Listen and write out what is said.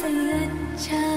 เสือนฉัน